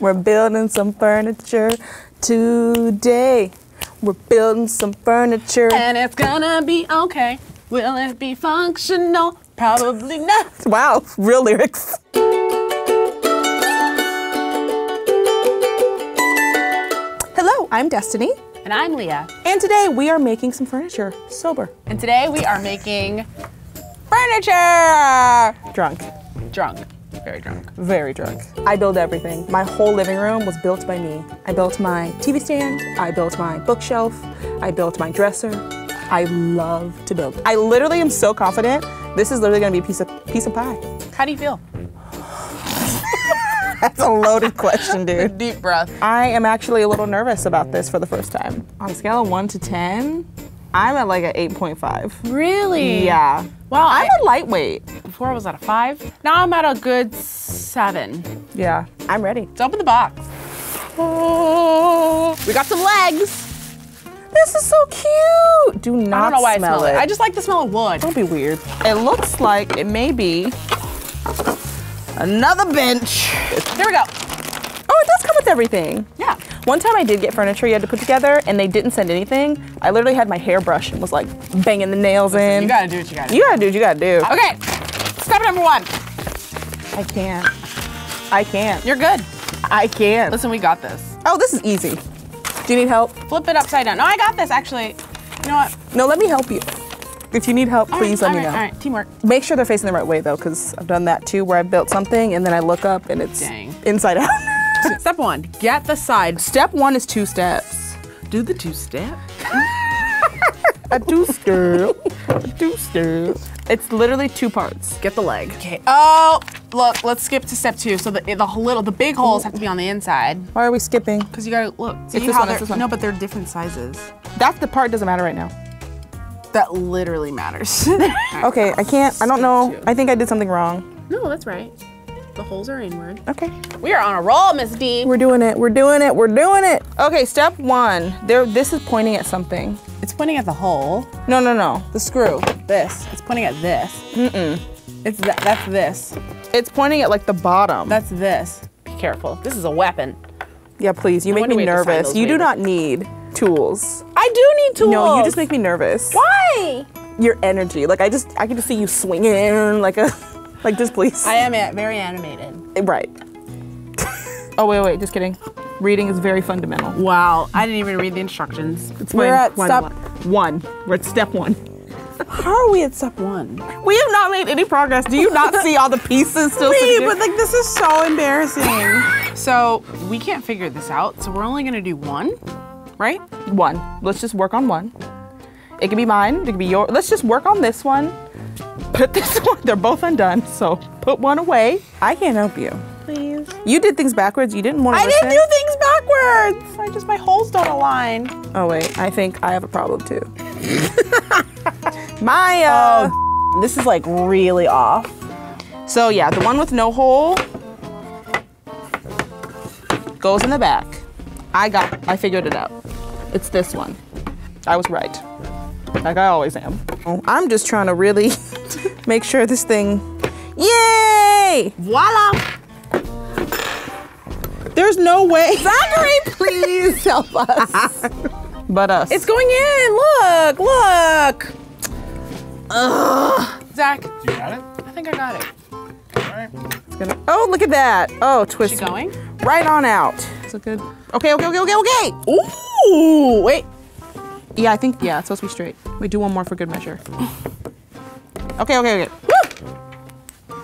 We're building some furniture today. We're building some furniture. And it's gonna be okay. Will it be functional? Probably not. Wow, real lyrics. Hello, I'm Destiny, And I'm Lea. and today we are making some furniture sober. And today we are making furniture. Drunk. Drunk. Very drunk. Very drunk. I build everything. My whole living room was built by me. I built my TV stand, I built my bookshelf, I built my dresser. I love to build. I literally am so confident this is literally gonna be a piece of piece of pie. How do you feel? That's a loaded question, dude. Deep breath. I am actually a little nervous about this for the first time. On a scale of one to 10, I'm at like an 8.5. Really? Yeah. Wow. I'm I, a lightweight. before I was at a five. Now I'm at a good seven. Yeah. I'm ready. Let's open the box. Oh, We got some legs. This is so cute. Do not I don't know why smell, I smell it. it. I just like the smell of wood. Don't be weird. It looks like it may be another bench. Here we go. Oh, it does come with everything. One time I did get furniture you had to put together and they didn't send anything. I literally had my hairbrush and was like banging the nails in. You gotta do what you gotta do. You gotta do what you gotta do. Okay. Step number one. I can't. I can't. You're good. I can't. Listen, we got this. Oh, this is easy. Do you need help? Flip it upside down. No, I got this actually. You know what? No, let me help you. If you need help, All please right, let me right, know. All right, teamwork. Make sure they're facing the right way though, because I've done that too, where I built something and then I look up and it's Dang. inside out. Step one, get the side. Step one is two steps. Do the two step. A two step. A two step. It's literally two parts. Get the leg. Okay. Oh, look. Let's skip to step two. So the the little the big holes have to be on the inside. Why are we skipping? Cause you gotta look. See It's this how one, they're this one. no, but they're different sizes. That's the part doesn't matter right now. That literally matters. Okay, I can't. I don't know. I think I did something wrong. no, that's right. The holes are inward. Okay. We are on a roll, Miss D. We're doing it. We're doing it. We're doing it. Okay, step one. There. This is pointing at something. It's pointing at the hole. No, no, no. The screw. This. It's pointing at this. Mm-mm. It's that. That's this. It's pointing at like the bottom. That's this. Be careful. This is a weapon. yeah, please. You No make me we have to sign nervous. You do not need tools. I do need tools. No, you just make me nervous. Why? Your energy. Like I just, I can just see you swinging like a, like just please. I am very animated. right. oh wait, wait. Just kidding. Reading is very fundamental. Wow, I didn't even read the instructions. We're at Why step not? one. We're at step one. How are we at step one? We have not made any progress. Do you not see all the pieces still? Wait, sitting but like this is so embarrassing. so we can't figure this out. So we're only gonna do one, right? one. Let's just work on one. It can be mine. It can be your. Let's just work on this one. Put this one. They're both undone. So put one away. I can't help you. Please. You did things backwards. You didn't want to. I didn't do things backwards. I just my holes don't align. Oh wait, I think I have a problem too. Maya. Oh. This is like really off. So yeah, the one with no hole goes in the back. I got. I figured it out. It's this one. I was right. Like I always am. Oh, I'm just trying to really make sure this thing. Yay! Voila! There's no way. Zachary, please help us. But us. it's going in. Look, look. Ugh. Zach, You got it? I think I got it. All right. gonna. Oh, look at that. Oh, twist. She going? Right on out. Is it good? Okay, okay, okay, okay, okay. Ooh, wait. Yeah, I think yeah, it's supposed to be straight. We do one more for good measure. Okay, okay, okay. Woo!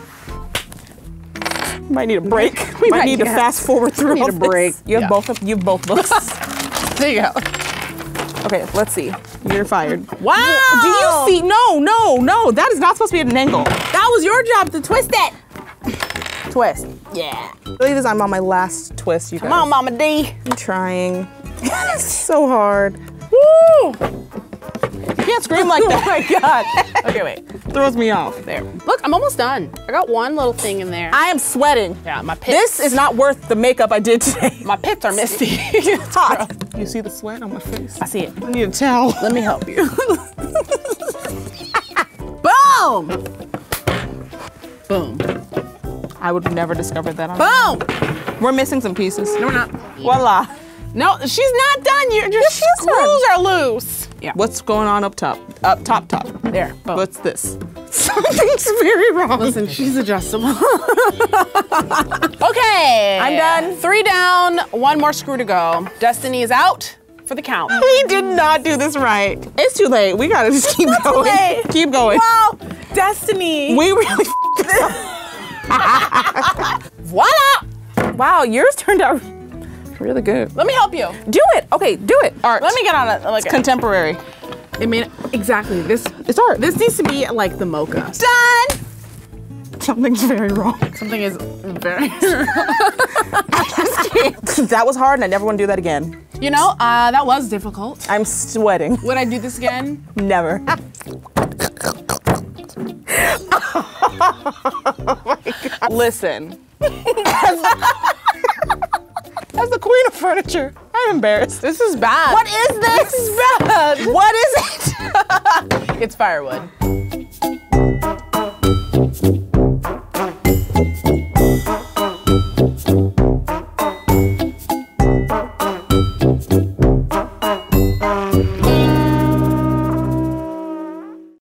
Might need a break. We might might, need to fast forward through need all a this. break. You have Yeah. both of you have both books. There you go. okay, let's see. You're fired. Wow. Do you see? No, no, no. That is not supposed to be at an angle. That was your job to twist it. Twist. Yeah. Believe this, I'm on my last twist, you guys. Come on, Mama D. I'm trying. so hard. Woo! You can't scream like that. Oh my god. Okay, wait. Throws me off. There. Look, I'm almost done. I got one little thing in there. I am sweating. yeah, my pits. This is not worth the makeup I did today. My pits are misty. It's hot. You see the sweat on my face? I see it. I need a towel. Let me help you. Boom! Boom. I would have never discovered that. On Boom! We're missing some pieces. No, we're not. Voila. No, she's not done. Your, your Yes, screws are loose. Yeah. What's going on up top? Up top, top. There. Boom. What's this? Something's very wrong. Listen, she's adjustable. okay. I'm done. Three down, one more screw to go. Destiny is out for the count. We did not do this right. It's too late. We gotta just keep going. late. Keep going. Wow, Destiny. We really. This. Voila! wow, yours turned out really good. Let me help you. Do it. Okay, do it. Art. Let me get on it. Like Contemporary. it made exactly this. It's art. This needs to be like the mocha. done. Something's very wrong. Something is very. that was hard, and I never want to do that again. you know, uh, that was difficult. I'm sweating. Would I do this again? Never. Listen. Furniture, I'm embarrassed. This is bad. What is this? This is bad. What is it? It's firewood.